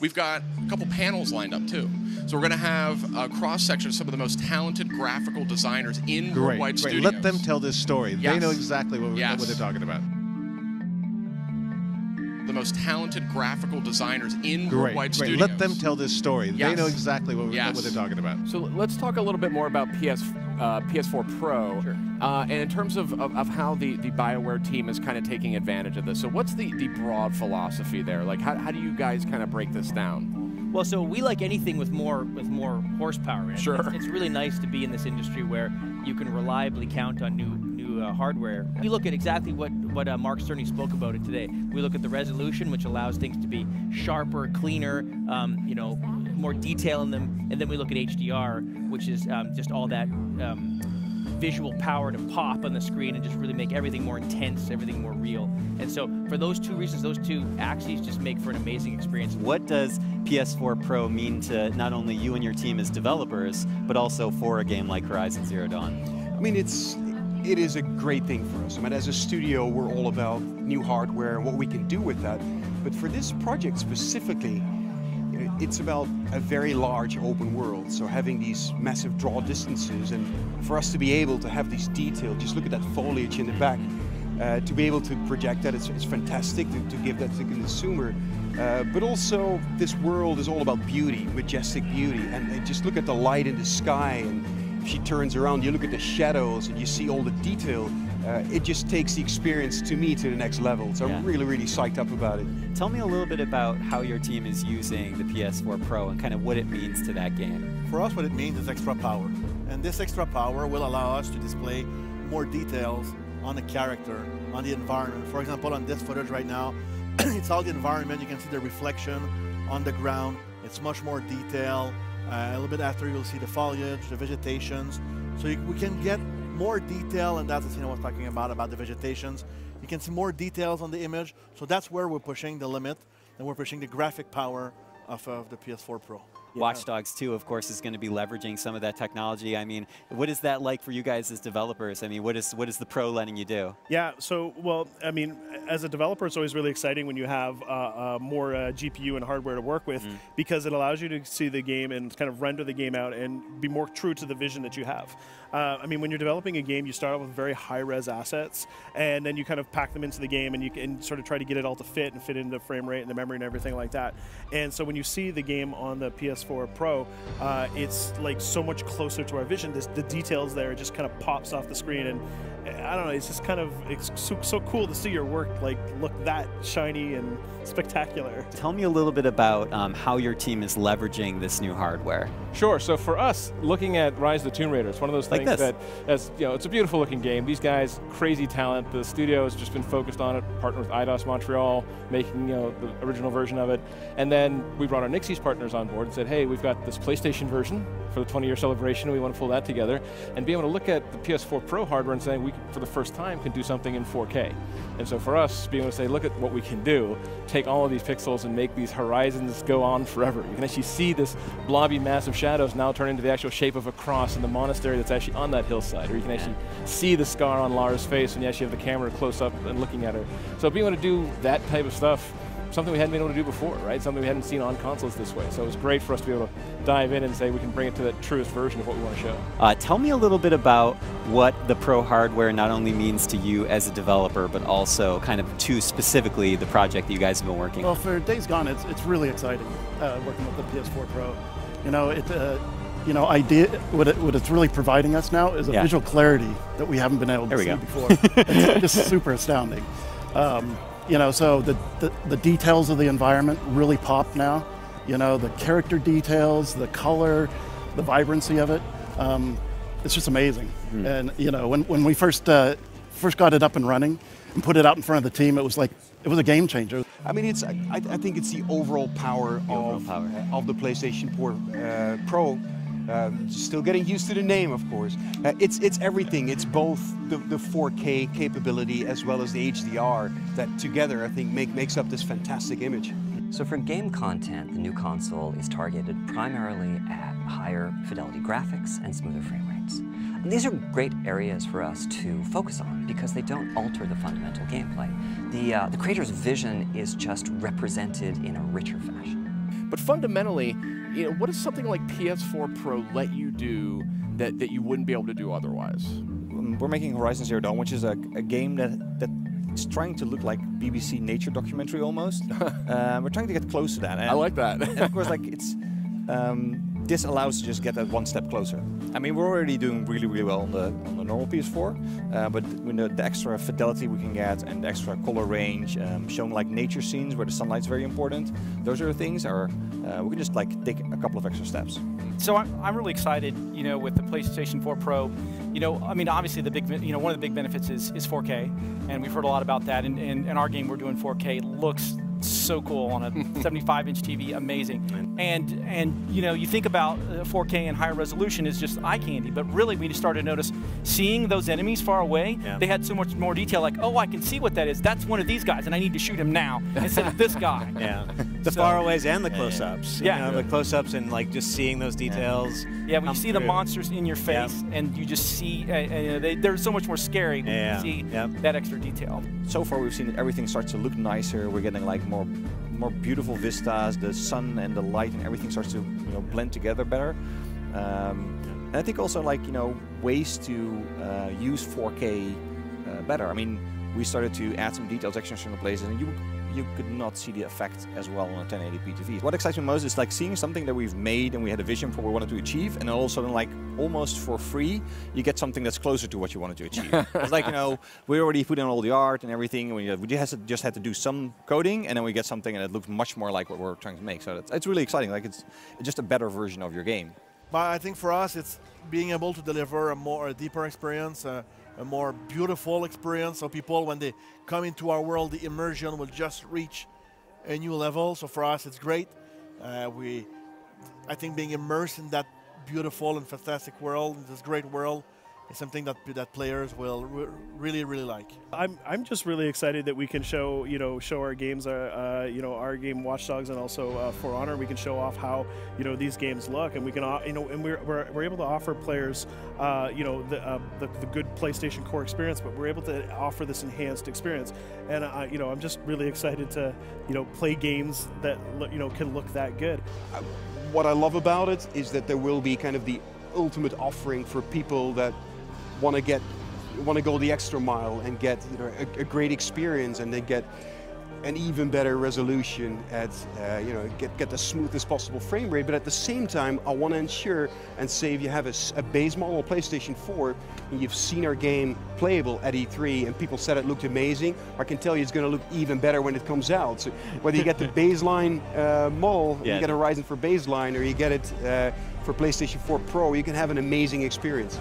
We've got a couple panels lined up too. So we're going to have a cross section of some of the most talented graphical designers in Great, Worldwide great. Studios. Let them tell this story. They know exactly what, Yes. what they're talking about. the most talented graphical designers in Great, Worldwide great. Studios. Let them tell this story. They know exactly what, Yes. what they're talking about. So let's talk a little bit more about PS, uh, PS4 Pro, Sure. uh, and in terms of, of, of how the, the BioWare team is kind of taking advantage of this. So what's the, the broad philosophy there? Like, how, how do you guys kind of break this down? Well, so we like anything with more with more horsepower. it. Sure. It's, it's really nice to be in this industry where you can reliably count on new new uh, hardware. We look at exactly what what uh, Mark Cerny spoke about it today. We look at the resolution, which allows things to be sharper, cleaner, um, you know, more detail in them, and then we look at HDR, which is um, just all that. Um, visual power to pop on the screen and just really make everything more intense, everything more real. And so, for those two reasons, those two axes just make for an amazing experience. What does PS4 Pro mean to not only you and your team as developers, but also for a game like Horizon Zero Dawn? I mean, it's it is a great thing for us. I mean, as a studio, we're all about new hardware and what we can do with that. But for this project specifically, you know, it's about a very large open world. So having these massive draw distances and for us to be able to have these detail, just look at that foliage in the back, uh, to be able to project that, it's, it's fantastic to, to give that to the consumer. Uh, but also, this world is all about beauty, majestic beauty. And uh, just look at the light in the sky. And she turns around, you look at the shadows and you see all the detail. Uh, it just takes the experience to me to the next level. So Yeah. I'm really, really psyched up about it. Tell me a little bit about how your team is using the PS4 Pro and kind of what it means to that game. For us, what it means is extra power. And this extra power will allow us to display more details on the character, on the environment. For example, on this footage right now, it's all the environment. You can see the reflection on the ground. It's much more detail. Uh, a little bit after, you'll see the foliage, the vegetations. So you, we can get more detail, and that's thing I was talking about, about the vegetations. You can see more details on the image. So that's where we're pushing the limit, and we're pushing the graphic power of, of the PS4 Pro. Watch Dogs 2, of course, is going to be leveraging some of that technology. I mean, what is that like for you guys as developers? I mean, what is what is the Pro letting you do? Yeah, so, well, I mean, as a developer, it's always really exciting when you have uh, uh, more uh, GPU and hardware to work with because it allows you to see the game and kind of render the game out and be more true to the vision that you have. Uh, I mean, when you're developing a game, you start off with very high res assets and then you kind of pack them into the game and you can sort of try to get it all to fit and fit into the frame rate and the memory and everything like that. And so when you see the game on the PS4 Pro, uh, it's like so much closer to our vision. This, the details there it just kind of pops off the screen and I don't know. It's just kind of it's so, so cool to see your work like look that shiny and spectacular. Tell me a little bit about um, how your team is leveraging this new hardware. Sure. So for us, looking at Rise of the Tomb Raider, it's one of those things this. that, as you know, it's a beautiful looking game. These guys, crazy talent. The studio has just been focused on it. Partnered with Eidos Montreal, making you know the original version of it, and then we brought our Nixxes partners on board and said, hey, we've got this PlayStation version for the 20 year celebration. We want to pull that together and be able to look at the PS4 Pro hardware and saying we, for the first time, can do something in 4K. And so for us, being able to say, look at what we can do, take all of these pixels and make these horizons go on forever. You can actually see this blobby mass of shadows now turn into the actual shape of a cross in the monastery that's actually on that hillside. Or you can actually see the scar on Lara's face when you actually have the camera close up and looking at her. So being able to do that type of stuff, something we hadn't been able to do before, right? Something we hadn't seen on consoles this way. So it was great for us to be able to dive in and say we can bring it to the truest version of what we want to show. Uh, tell me a little bit about what the Pro hardware not only means to you as a developer, but also kind of to specifically the project that you guys have been working Well, on. for Days Gone, it's, it's really exciting uh, working with the PS4 Pro. You know, it, uh, you know, idea what, it, what it's really providing us now is a Yeah. visual clarity that we haven't been able to see go. before. it's just super astounding. Um, you know, so the, the the details of the environment really pop now. You know, the character details, the color, the vibrancy of it. Um, it's just amazing. Hmm. And you know, when, when we first uh, first got it up and running and put it out in front of the team, it was like it was a game changer. I mean, it's. I, I think it's the overall power, overall of, power. of the PlayStation 4 uh, Pro. Um, still getting used to the name, of course. Uh, it's it's everything. It's both the, the 4K capability as well as the HDR that together, I think, make makes up this fantastic image. So for game content, the new console is targeted primarily at higher fidelity graphics and smoother frame rates. And these are great areas for us to focus on because they don't alter the fundamental gameplay. The, uh, the creator's vision is just represented in a richer fashion. But fundamentally, you know, what does something like PS4 Pro let you do that, that you wouldn't be able to do otherwise? Um, we're making Horizon Zero Dawn, which is a, a game that, that is trying to look like BBC nature documentary almost. uh, we're trying to get close to that. I like that. and of course, like it's um, this allows to just get that one step closer. I mean, we're already doing really, really well on the on the normal PS4, uh, but with the, the, extra fidelity we can get and the extra color range, um, showing like nature scenes where the sunlight's very important, those are the things are uh, we can just like take a couple of extra steps. So I'm, I'm really excited, you know, with the PlayStation 4 Pro. You know, I mean, obviously the big, you know, one of the big benefits is, is 4K, and we've heard a lot about that. And in, in our game, we're doing 4K. It looks so cool on a 75-inch TV, amazing. And and you know, you think about 4K uh, and higher resolution is just eye candy, but really we just started to notice seeing those enemies far away. Yeah. They had so much more detail. Like, oh, I can see what that is. That's one of these guys, and I need to shoot him now instead of this guy. Yeah, the so, faraways and the close-ups. Yeah, you know, the close-ups and like just seeing those details. Yeah, when you see through. the monsters in your face, yeah. and you just see, uh, uh, they, they're so much more scary when yeah. you see yep. that extra detail. So far, we've seen that everything starts to look nicer. We're getting like more more beautiful vistas. The sun and the light and everything starts to you know blend together better. Um, and I think also like you know ways to uh, use 4K uh, better. I mean, we started to add some details extra in certain places, and you you could not see the effect as well on a 1080p TV. What excites me most is like seeing something that we've made and we had a vision for what we wanted to achieve, and all of a sudden, like almost for free, you get something that's closer to what you wanted to achieve. it's like you know we already put in all the art and everything, and we, we just, just had to do some coding, and then we get something and it looks much more like what we're trying to make. So it's, it's really exciting. Like it's, it's just a better version of your game. But I think for us, it's being able to deliver a more a deeper experience. Uh, a more beautiful experience. So people, when they come into our world, the immersion will just reach a new level. So for us, it's great. Uh, we, I think, being immersed in that beautiful and fantastic world, in this great world, is something that that players will re really really like. I'm I'm just really excited that we can show you know show our games uh, uh you know our game Watch Dogs and also uh, For Honor we can show off how you know these games look and we can uh, you know and we're, we're, we're able to offer players uh, you know the, uh, the, the good PlayStation Core experience but we're able to offer this enhanced experience and uh, you know I'm just really excited to you know play games that you know can look that good. What I love about it is that there will be kind of the ultimate offering for people that want to get want to go the extra mile and get you know a, a, great experience and then get an even better resolution at uh, you know get get the smoothest possible frame rate. But at the same time I want to ensure and say if you have a, a, base model PlayStation 4 and you've seen our game playable at E3 and people said it looked amazing. I can tell you it's going to look even better when it comes out. So whether you get the baseline uh, model yeah. you get a Horizon for baseline or you get it uh, for PlayStation 4 Pro you can have an amazing experience